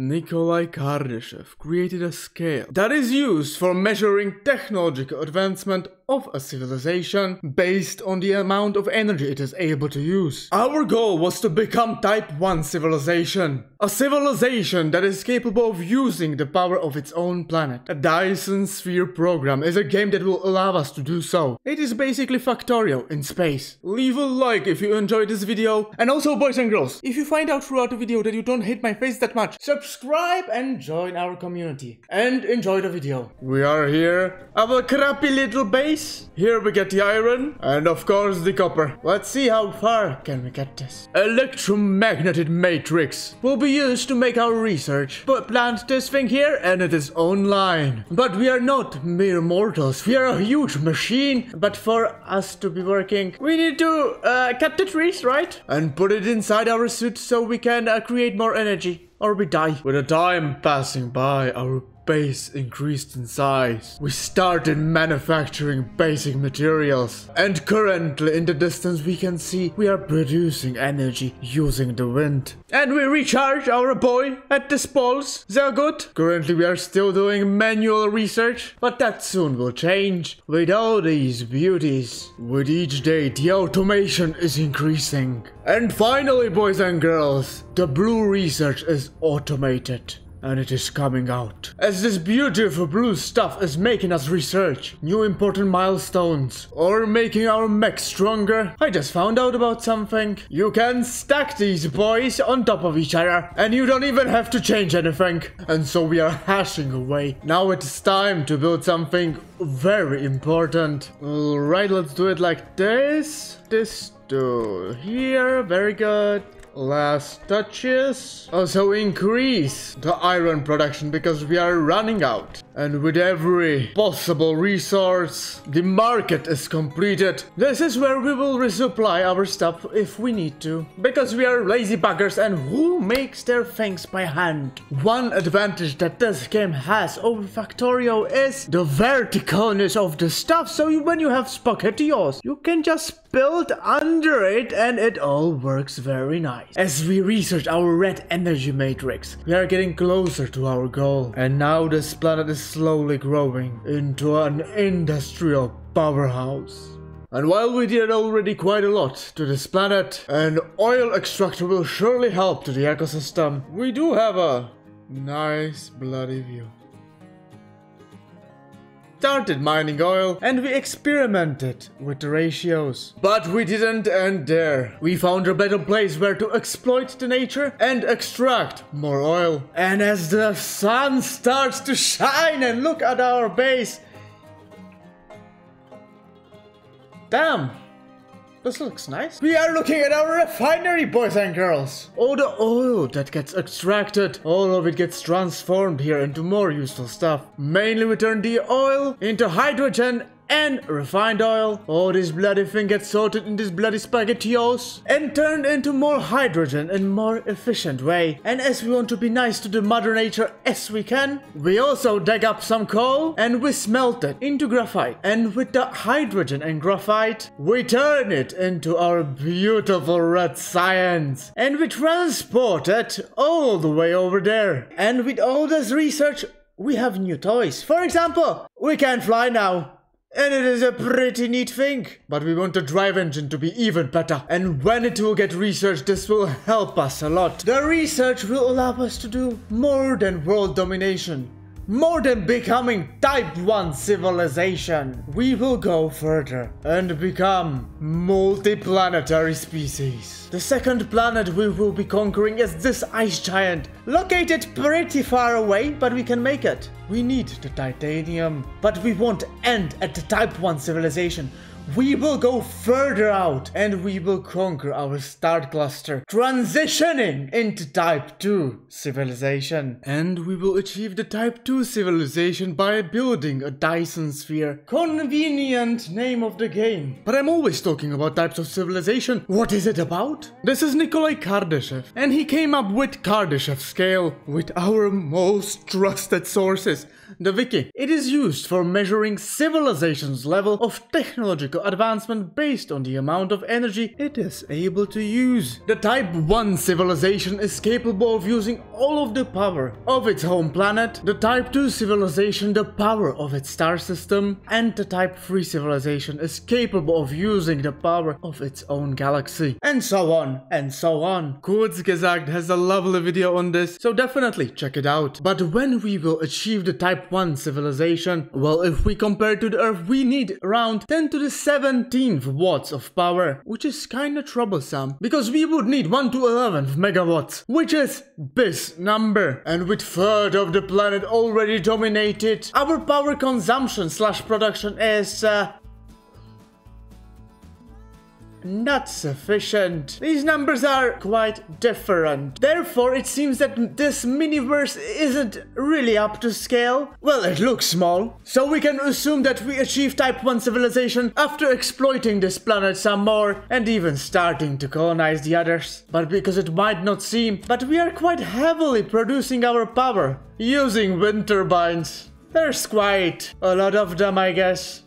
Nikolai Kardashev created a scale that is used for measuring technological advancement of a civilization based on the amount of energy it is able to use. Our goal was to become Type 1 civilization. A civilization that is capable of using the power of its own planet. A Dyson Sphere program is a game that will allow us to do so. It is basically Factorio in space. Leave a like if you enjoyed this video. And also boys and girls, if you find out throughout the video that you don't hate my face that much, subscribe and join our community. And enjoy the video. We are here. Our crappy little base here we get the iron and of course the copper. Let's see how far can we get this. Electromagnetic matrix will be used to make our research. But plant this thing here and it is online. But we are not mere mortals. We are a huge machine. But for us to be working, we need to uh, cut the trees, right? And put it inside our suit so we can uh, create more energy or we die. With the time passing by, our base increased in size. We started manufacturing basic materials. And currently in the distance we can see we are producing energy using the wind. And we recharge our boy at the spalls. They're good. Currently we are still doing manual research, but that soon will change. With all these beauties, with each day the automation is increasing. And finally boys and girls, the blue research is automated and it is coming out. As this beautiful blue stuff is making us research new important milestones or making our mech stronger, I just found out about something. You can stack these boys on top of each other and you don't even have to change anything. And so we are hashing away. Now it's time to build something very important. Alright, let's do it like this. This to here, very good last touches. Also increase the iron production because we are running out. And with every possible resource, the market is completed. This is where we will resupply our stuff if we need to. Because we are lazy buggers and who makes their things by hand? One advantage that this game has over Factorio is the verticalness of the stuff. So when you have spaghettios, you can just build under it and it all works very nice. As we research our red energy matrix, we are getting closer to our goal. And now this planet is slowly growing into an industrial powerhouse. And while we did already quite a lot to this planet, an oil extractor will surely help to the ecosystem, we do have a nice bloody view started mining oil and we experimented with the ratios. But we didn't end there. We found a better place where to exploit the nature and extract more oil. And as the sun starts to shine and look at our base, Damn, this looks nice. We are looking at our refinery, boys and girls. All the oil that gets extracted, all of it gets transformed here into more useful stuff. Mainly we turn the oil into hydrogen and refined oil. All this bloody thing gets sorted in this bloody spaghettios and turned into more hydrogen in more efficient way. And as we want to be nice to the mother nature as we can, we also dig up some coal and we smelt it into graphite. And with the hydrogen and graphite, we turn it into our beautiful red science. And we transport it all the way over there. And with all this research, we have new toys. For example, we can fly now. And it is a pretty neat thing. But we want the drive engine to be even better. And when it will get researched, this will help us a lot. The research will allow us to do more than world domination. More than becoming Type 1 civilization, we will go further and become multi-planetary species. The second planet we will be conquering is this ice giant, located pretty far away, but we can make it. We need the titanium, but we won't end at the Type 1 civilization. We will go further out and we will conquer our star cluster, transitioning into Type 2 civilization. And we will achieve the Type 2 civilization by building a Dyson sphere. Convenient name of the game. But I'm always talking about types of civilization. What is it about? This is Nikolai Kardashev, and he came up with Kardashev scale with our most trusted sources, the wiki. It is used for measuring civilization's level of technological technological advancement based on the amount of energy it is able to use. The Type 1 civilization is capable of using all of the power of its home planet, the Type 2 civilization the power of its star system, and the Type 3 civilization is capable of using the power of its own galaxy. And so on, and so on. Kurzgesagt has a lovely video on this, so definitely check it out. But when we will achieve the Type 1 civilization, well, if we compare to the Earth, we need around 10 to the 17th watts of power, which is kinda troublesome, because we would need 1 to 11th megawatts, which is this number. And with third of the planet already dominated, our power consumption slash production is uh, not sufficient. These numbers are quite different. Therefore, it seems that this miniverse isn't really up to scale. Well, it looks small. So we can assume that we achieve Type 1 civilization after exploiting this planet some more and even starting to colonize the others. But because it might not seem, but we are quite heavily producing our power using wind turbines. There's quite a lot of them, I guess.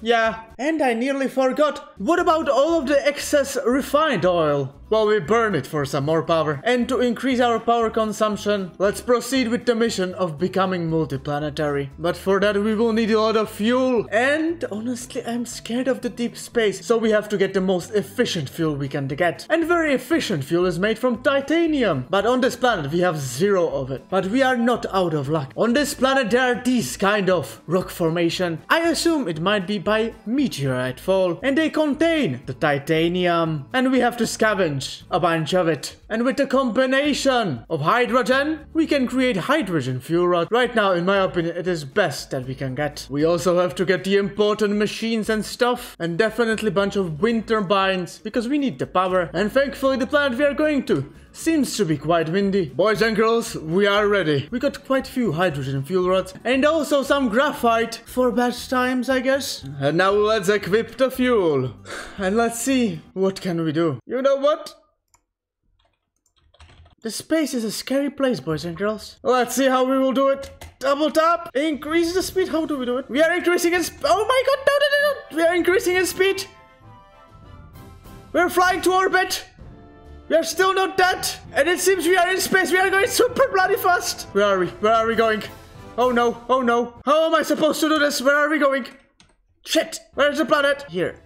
Yeah, and I nearly forgot. What about all of the excess refined oil? Well, we burn it for some more power. And to increase our power consumption, let's proceed with the mission of becoming multiplanetary. But for that we will need a lot of fuel. And honestly, I'm scared of the deep space. So we have to get the most efficient fuel we can get. And very efficient fuel is made from titanium. But on this planet we have zero of it. But we are not out of luck. On this planet there are these kind of rock formation. I assume it might be by meteorite fall. And they contain the titanium. And we have to scavenge a bunch of it. And with the combination of hydrogen, we can create hydrogen fuel rod. Right now, in my opinion, it is best that we can get. We also have to get the important machines and stuff. And definitely bunch of wind turbines, because we need the power. And thankfully, the planet we are going to seems to be quite windy. Boys and girls, we are ready. We got quite few hydrogen fuel rods and also some graphite for bad times, I guess. And now let's equip the fuel. And let's see, what can we do? You know what? The space is a scary place, boys and girls. Let's see how we will do it. Double tap. Increase the speed. How do we do it? We are increasing in. Oh my god, no, no, no, no. We are increasing in speed. We're flying to orbit. We are still not dead. And it seems we are in space. We are going super bloody fast. Where are we? Where are we going? Oh no. Oh no. How am I supposed to do this? Where are we going? Shit. Where's the planet? Here.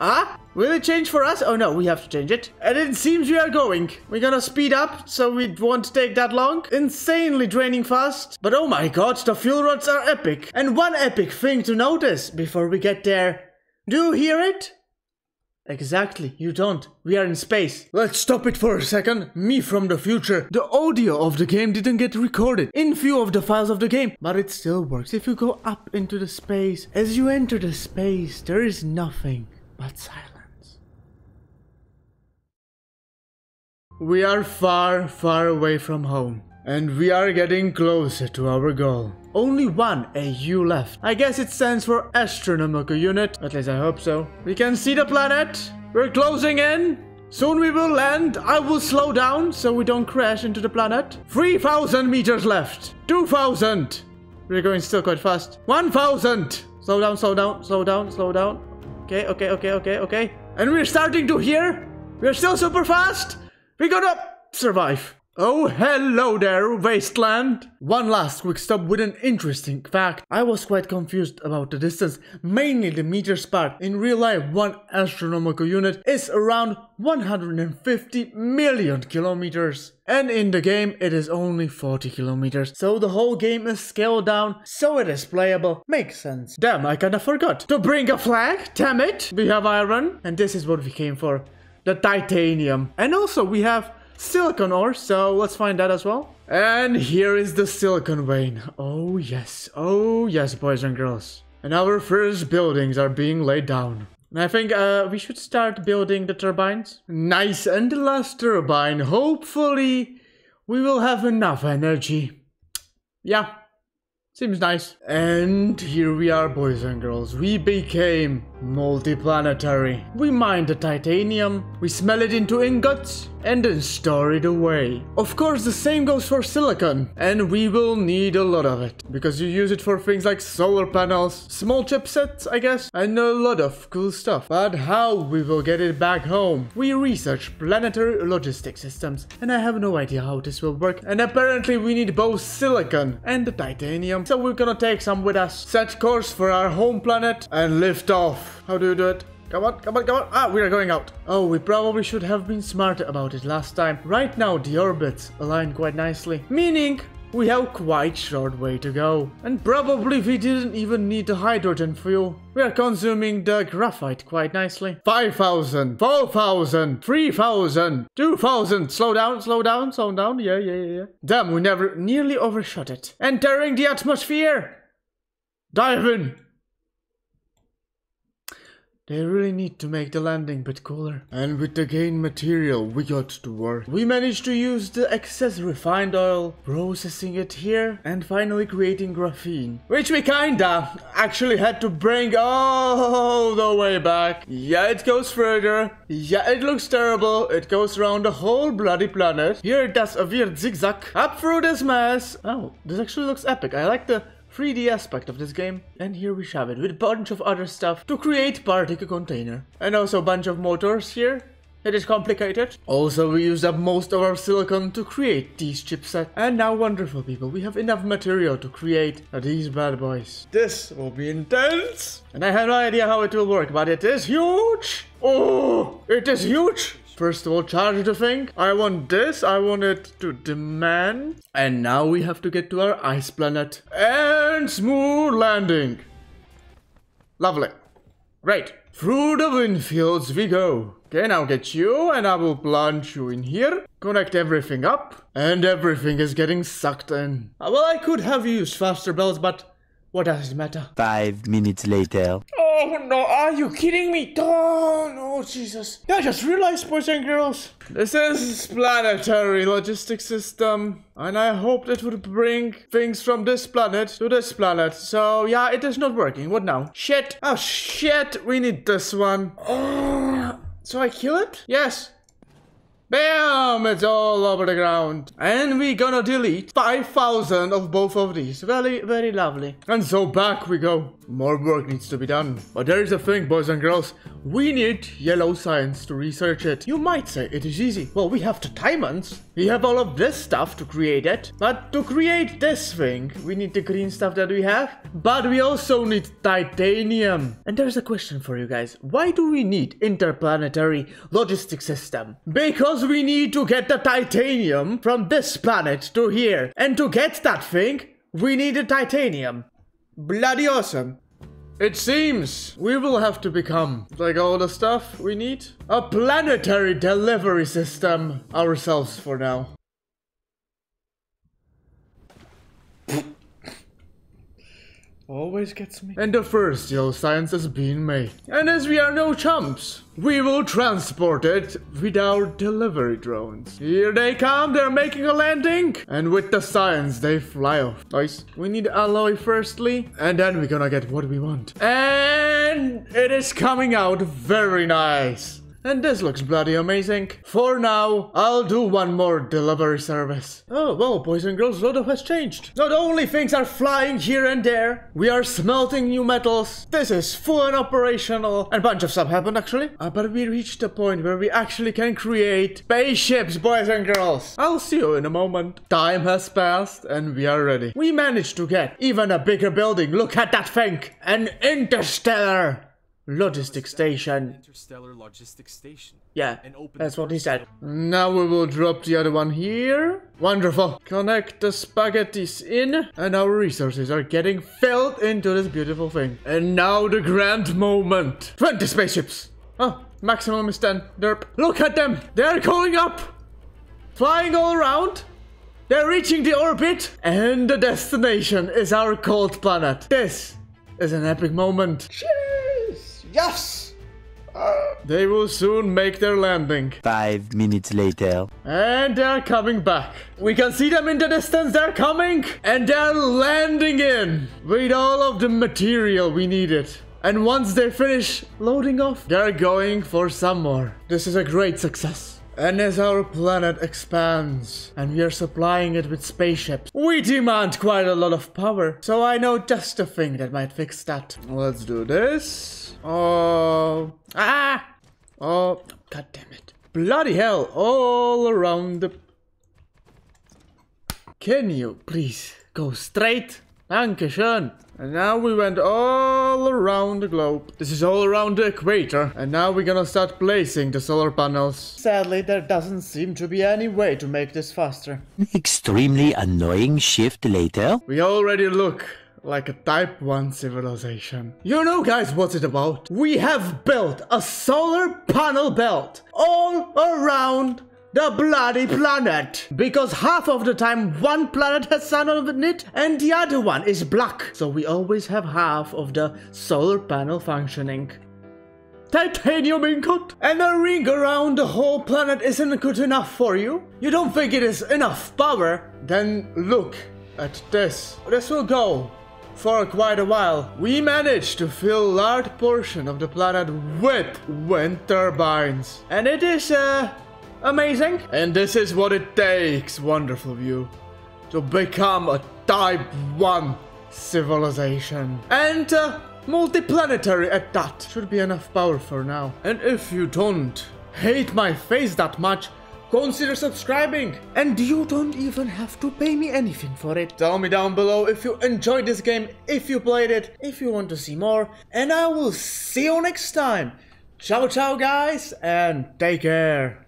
Ah? Will it change for us? Oh no, we have to change it. And it seems we are going. We're gonna speed up, so we won't take that long. Insanely draining fast. But oh my god, the fuel rods are epic. And one epic thing to notice before we get there. Do you hear it? Exactly, you don't. We are in space. Let's stop it for a second. Me from the future. The audio of the game didn't get recorded in few of the files of the game, but it still works if you go up into the space. As you enter the space, there is nothing but silence. We are far, far away from home. And we are getting closer to our goal. Only one AU left. I guess it stands for Astronomical Unit. At least I hope so. We can see the planet. We're closing in. Soon we will land. I will slow down so we don't crash into the planet. 3,000 meters left. 2,000. We're going still quite fast. 1,000. Slow down, slow down, slow down, slow down. Okay, okay, okay, okay, okay. And we're starting to hear. We're still super fast. We're gonna survive. Oh, hello there, Wasteland! One last quick stop with an interesting fact. I was quite confused about the distance, mainly the meters part. In real life, one astronomical unit is around 150 million kilometers. And in the game, it is only 40 kilometers. So the whole game is scaled down, so it is playable. Makes sense. Damn, I kinda forgot to bring a flag. Damn it! We have iron, and this is what we came for. The titanium. And also, we have silicon ore, so let's find that as well. And here is the silicon vein. Oh yes, oh yes, boys and girls. And our first buildings are being laid down. I think uh, we should start building the turbines. Nice, and the last turbine, hopefully we will have enough energy. Yeah, seems nice. And here we are, boys and girls. We became Multiplanetary. We mine the titanium, we smell it into ingots, and then store it away. Of course, the same goes for silicon, and we will need a lot of it, because you use it for things like solar panels, small chipsets, I guess, and a lot of cool stuff. But how we will get it back home? We research planetary logistic systems, and I have no idea how this will work, and apparently we need both silicon and the titanium, so we're gonna take some with us, set course for our home planet, and lift off. How do you do it? Come on, come on, come on. Ah, we are going out. Oh, we probably should have been smarter about it last time. Right now, the orbits align quite nicely. Meaning, we have quite short way to go. And probably we didn't even need the hydrogen fuel. We are consuming the graphite quite nicely. 5,000, 4,000, 3,000, 2,000. Slow down, slow down, slow down. Yeah, yeah, yeah, yeah. Damn, we never nearly overshot it. Entering the atmosphere. Dive in. They really need to make the landing bit cooler. And with the gain material, we got to work. We managed to use the excess refined oil, processing it here, and finally creating graphene. Which we kinda actually had to bring all the way back. Yeah, it goes further. Yeah, it looks terrible. It goes around the whole bloody planet. Here it does a weird zigzag up through this mess. Oh, this actually looks epic. I like the 3D aspect of this game. And here we have it with a bunch of other stuff to create particle container. And also a bunch of motors here. It is complicated. Also, we used up most of our silicon to create these chipsets. And now, wonderful people, we have enough material to create these bad boys. This will be intense. And I have no idea how it will work, but it is huge. Oh, it is huge. First of all, charge the thing. I want this. I want it to demand. And now we have to get to our ice planet. And smooth landing. Lovely. Great. Through the wind fields we go. Okay, now get you and I will plunge you in here. Connect everything up. And everything is getting sucked in. Uh, well, I could have used faster belts, but what does it matter? Five minutes later. Oh no, are you kidding me? Oh no, Jesus. I just realized, boys and girls, this is planetary logistics system. And I hoped it would bring things from this planet to this planet. So yeah, it is not working. What now? Shit. Oh shit, we need this one. Oh, so I kill it? Yes. Bam! It's all over the ground. And we gonna delete 5,000 of both of these. Very, very lovely. And so back we go. More work needs to be done. But there is a thing, boys and girls. We need yellow science to research it. You might say it is easy. Well, we have the diamonds. We have all of this stuff to create it. But to create this thing, we need the green stuff that we have. But we also need titanium. And there's a question for you guys. Why do we need interplanetary logistic system? Because we need to get the titanium from this planet to here. And to get that thing, we need the titanium. Bloody awesome. It seems we will have to become, like all the stuff we need, a planetary delivery system ourselves for now. Always gets me. And the first yellow science has been made. And as we are no chumps, we will transport it with our delivery drones. Here they come, they're making a landing. And with the science, they fly off. Nice. We need alloy firstly, and then we're gonna get what we want. And it is coming out very nice. And this looks bloody amazing. For now, I'll do one more delivery service. Oh, well, boys and girls, a lot has changed. Not only things are flying here and there, we are smelting new metals. This is full and operational. And a bunch of stuff happened, actually. Uh, but we reached a point where we actually can create spaceships, boys and girls. I'll see you in a moment. Time has passed, and we are ready. We managed to get even a bigger building. Look at that thing. An interstellar logistic station. Interstellar logistics station. Yeah, And open that's what he said. Now we will drop the other one here. Wonderful. Connect the spaghettis in, and our resources are getting filled into this beautiful thing. And now the grand moment. 20 spaceships. Oh, maximum is 10. Derp. Look at them. They're going up. Flying all around. They're reaching the orbit. And the destination is our cold planet. This is an epic moment. Cheers. Yes. Uh, they will soon make their landing. Five minutes later. And they're coming back. We can see them in the distance, they're coming! And they're landing in with all of the material we needed And once they finish loading off, they're going for some more. This is a great success. And as our planet expands and we are supplying it with spaceships, we demand quite a lot of power. So I know just a thing that might fix that. Let's do this. Oh, ah, oh, god damn it. Bloody hell, all around the... Can you please go straight? Dankeschön. And now we went all around the globe. This is all around the equator. And now we're gonna start placing the solar panels. Sadly, there doesn't seem to be any way to make this faster. Extremely annoying shift later. We already look like a type 1 civilization. You know guys what's it about? We have built a solar panel belt all around the bloody planet. Because half of the time one planet has sun on it and the other one is black. So we always have half of the solar panel functioning. Titanium ingot? And a ring around the whole planet isn't good enough for you? You don't think it is enough power? Then look at this. This will go for quite a while. We managed to fill large portion of the planet with wind turbines. And it is, uh, amazing. And this is what it takes, wonderful view, to become a Type 1 civilization. And uh, multiplanetary at that. Should be enough power for now. And if you don't hate my face that much, consider subscribing. And you don't even have to pay me anything for it. Tell me down below if you enjoyed this game, if you played it, if you want to see more. And I will see you next time. Ciao, ciao, guys, and take care.